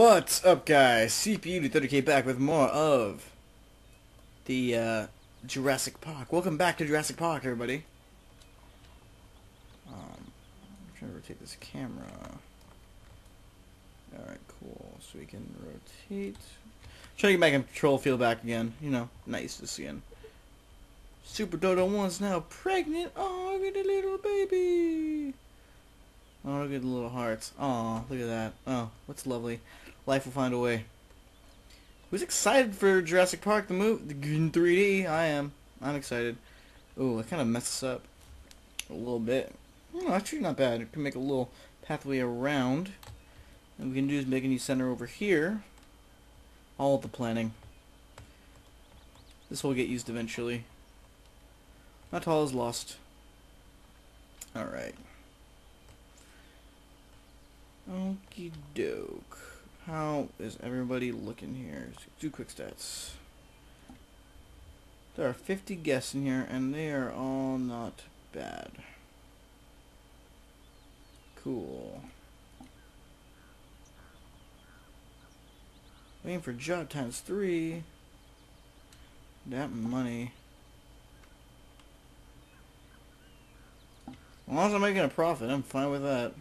What's up guys? CPU 30k back with more of the uh, Jurassic Park. Welcome back to Jurassic Park everybody. Um, I'm trying to rotate this camera. Alright, cool. So we can rotate. Trying to get my control feel back again. You know, nice to see again. Super Dodo 1's now pregnant. Oh, look at the little baby. Oh, look at the little hearts. Oh, look at that. Oh, what's lovely. Life will find a way. Who's excited for Jurassic Park the movie in 3D? I am. I'm excited. Oh, I kind of messed this up a little bit. Actually not bad. It can make a little pathway around. And we can do is make a new center over here. All the planning. This will get used eventually. Not all is lost. Alright. Okie doke. How is everybody looking here? Do quick stats. There are 50 guests in here, and they are all not bad. Cool. Waiting for job times three. That money. As long as I'm making a profit, I'm fine with that.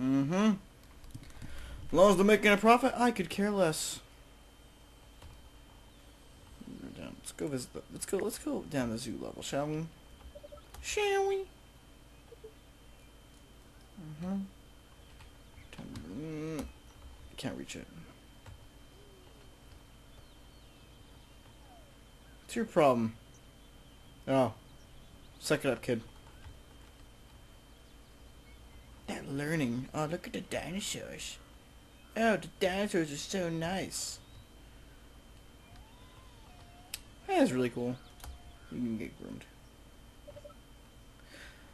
Mm-hmm. As long as they're making a profit, I could care less. Let's go visit. The, let's go. Let's go down the zoo level, shall we? Shall we? Mm-hmm. Mm, can't reach it. What's your problem? Oh, suck it up, kid. That learning. Oh, look at the dinosaurs. Oh, the dinosaurs are so nice. That's really cool. You can get groomed.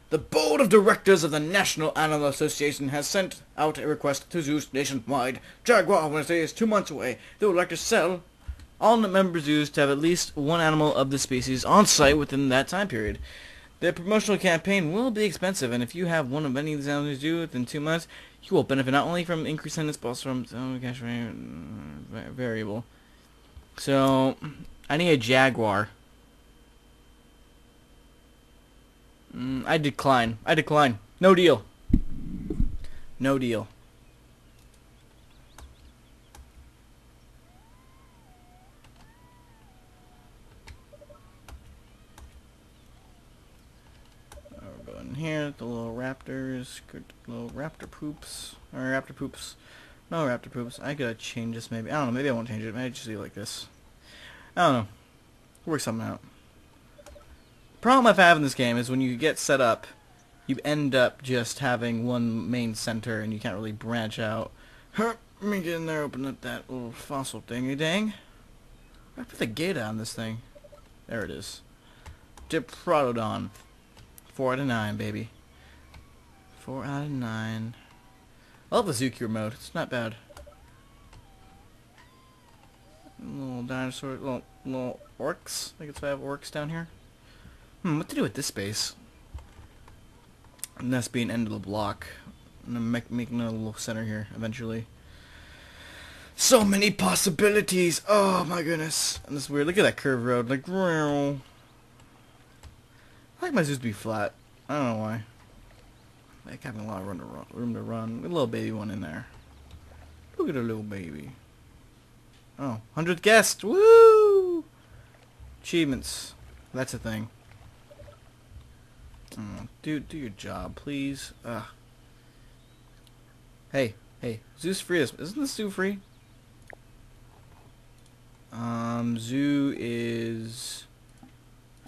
The Board of Directors of the National Animal Association has sent out a request to zoos nationwide. Jaguar Wednesday is two months away. They would like to sell all member zoos to have at least one animal of the species on site within that time period. The promotional campaign will be expensive, and if you have one of any of these animals due within two months, you will benefit not only from increased attendance, but also from oh, cash variable. So, I need a Jaguar. Mm, I decline. I decline. No deal. No deal. here, the little raptors, little raptor poops, or raptor poops, no raptor poops. I gotta change this maybe. I don't know, maybe I won't change it. Maybe I just leave it like this. I don't know. work something out. Problem I have in this game is when you get set up, you end up just having one main center and you can't really branch out. Let me get in there, open up that little fossil thingy dang. I put the gate on this thing. There it is. Diprotodon. Four out of nine, baby. Four out of nine. I love the Zookeeper mode. It's not bad. Little dinosaur, little, little orcs. I guess I have orcs down here. Hmm, what to do with this space? And that's being end of the block. And I'm make, making a little center here eventually. So many possibilities. Oh my goodness. And this weird. Look at that curved road. Like, I like my zoos to be flat. I don't know why. Like having a lot of room to run. Room to run. A little baby one in there. Look at a little baby. Oh, 100th guest! Woo! Achievements. That's a thing. Oh, do, do your job, please. Ugh. Hey, hey, zoo's free. Isn't this zoo free? Um, zoo is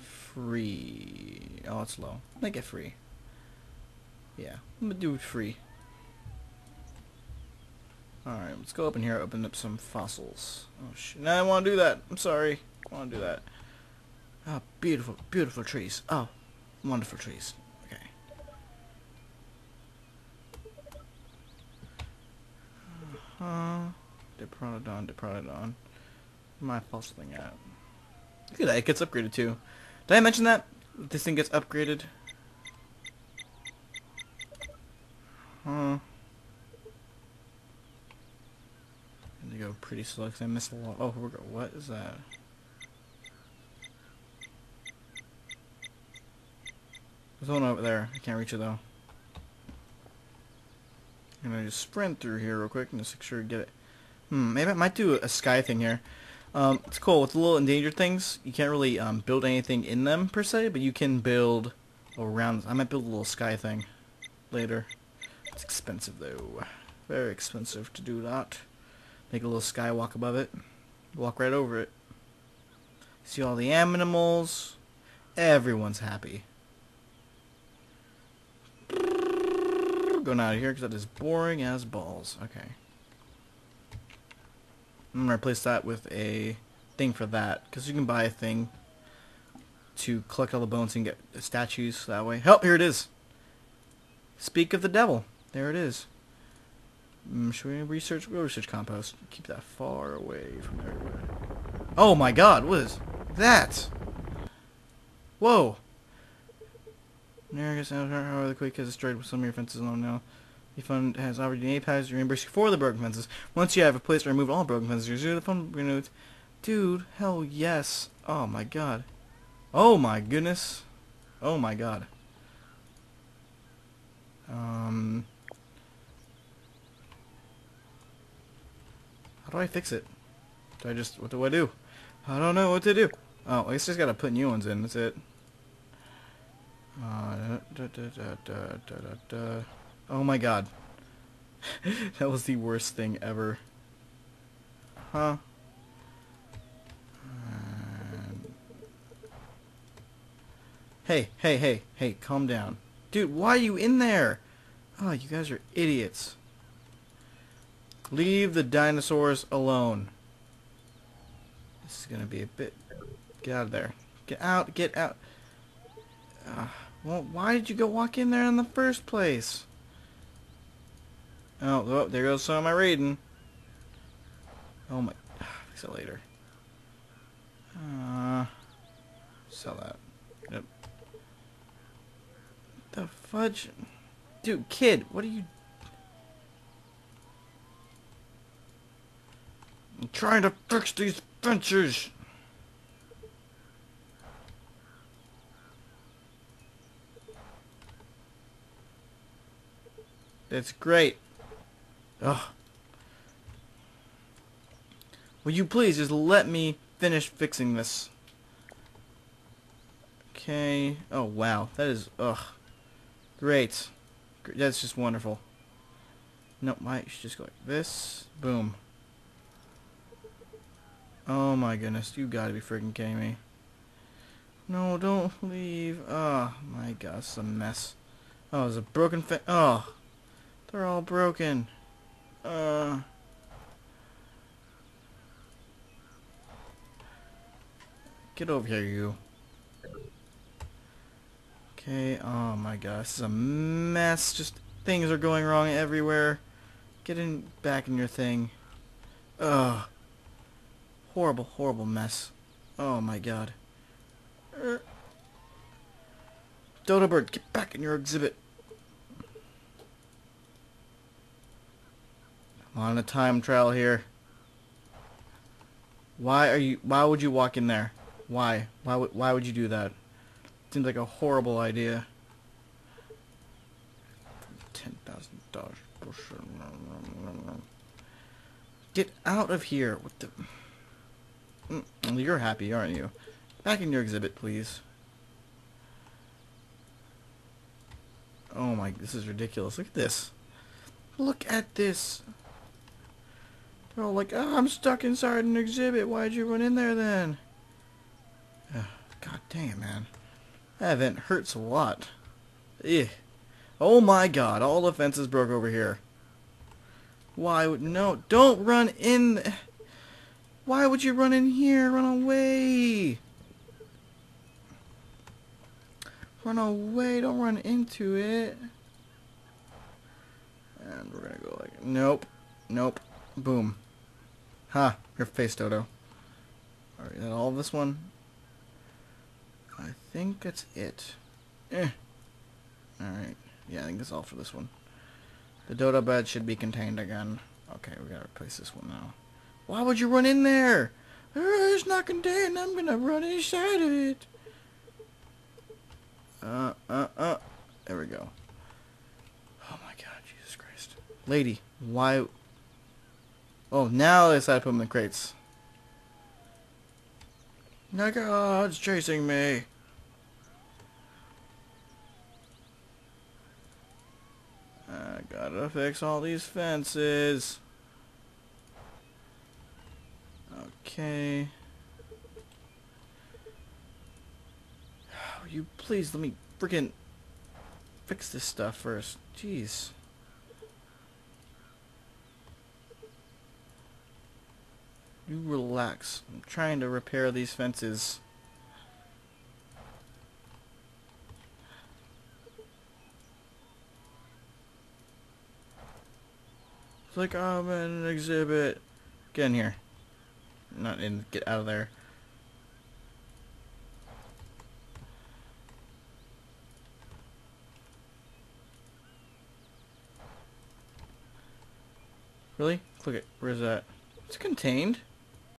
free. Oh, it's low. Make it free. Yeah, I'm gonna do it free. Alright, let's go up in here open up some fossils. Oh shit, no, I want to do that. I'm sorry. I want to do that. Oh, beautiful, beautiful trees. Oh, wonderful trees. Okay. Uh-huh. Diprotodon, Diprotodon. My fossil thing? Look at that, it gets upgraded too. Did I mention that? This thing gets upgraded? Huh. I need to go pretty slow because I missed a lot. Oh, we. What is that? There's one over there. I can't reach it though. I'm gonna just sprint through here real quick and just make sure to get it. Hmm, maybe I might do a sky thing here. Um, it's cool. With the little endangered things, you can't really um, build anything in them per se, but you can build around. I might build a little sky thing later. It's expensive though. Very expensive to do that. Make a little skywalk above it. Walk right over it. See all the animals. Everyone's happy. Going out of here because that is boring as balls. Okay. I'm going to replace that with a thing for that. Because you can buy a thing to collect all the bones and get statues that way. Help, here it is. Speak of the devil. There it is. Mm, should we research? We'll research compost. Keep that far away from everywhere. Oh my god, what is that? Whoa. Narragus however the quake has destroyed some of your fences alone now. The fund has offered you eight to reimburse you for the broken fences. Once you have a place to remove all broken fences, you zero the fund renewed. Dude, hell yes. Oh my god. Oh my goodness. Oh my god. Um How do I fix it? Do I just what do I do? I don't know what to do. Oh, I guess I just gotta put new ones in, that's it. Uh, da, da, da, oh my god. that was the worst thing ever. Huh? Hey, hey, hey, hey, calm down. Dude, why are you in there? Oh, you guys are idiots. Leave the dinosaurs alone. This is going to be a bit... Get out of there. Get out, get out. Uh, well, why did you go walk in there in the first place? Oh, oh there goes some of my reading. Oh my... Fix it later. Uh, sell that. Yep. The fudge? Dude, kid, what are you... Trying to fix these fences. That's great. Ugh. Will you please just let me finish fixing this? Okay. Oh, wow. That is... Ugh. Great. That's just wonderful. No, I should just go like this. Boom. Oh my goodness, you gotta be freaking kidding me. No, don't leave. Oh my gosh, it's a mess. Oh, it's a broken fa- Oh. They're all broken. Uh. Get over here, you. Okay, oh my gosh, this is a mess. Just things are going wrong everywhere. Get in back in your thing. Ugh. Horrible, horrible mess. Oh my god. Er. Dodo Bird, get back in your exhibit. I'm on a time trial here. Why are you, why would you walk in there? Why? Why would, why would you do that? Seems like a horrible idea. Ten thousand dollars. Get out of here! What the? Mm, you're happy, aren't you? Back in your exhibit, please. Oh my, this is ridiculous. Look at this. Look at this. They're all like, oh, I'm stuck inside an exhibit. Why'd you run in there then? God dang it, man. That event hurts a lot. Ugh. Oh my god, all the fences broke over here. Why would... No, don't run in... Why would you run in here? Run away! Run away, don't run into it. And we're gonna go like, nope, nope, boom. Ha, your face, Dodo. Alright, all this one? I think that's it. Eh. Alright, yeah, I think that's all for this one. The Dodo bed should be contained again. Okay, we gotta replace this one now. Why would you run in there? It's not contained. I'm gonna run inside of it. Uh, uh, uh. There we go. Oh my god, Jesus Christ. Lady, why... Oh, now they decided to put them in crates. My god, it's chasing me. I gotta fix all these fences. Okay. You please let me freaking fix this stuff first? Jeez. You relax. I'm trying to repair these fences. It's like I'm an exhibit. Get in here. Not in. Get out of there. Really? Click it. Where's that? It's contained.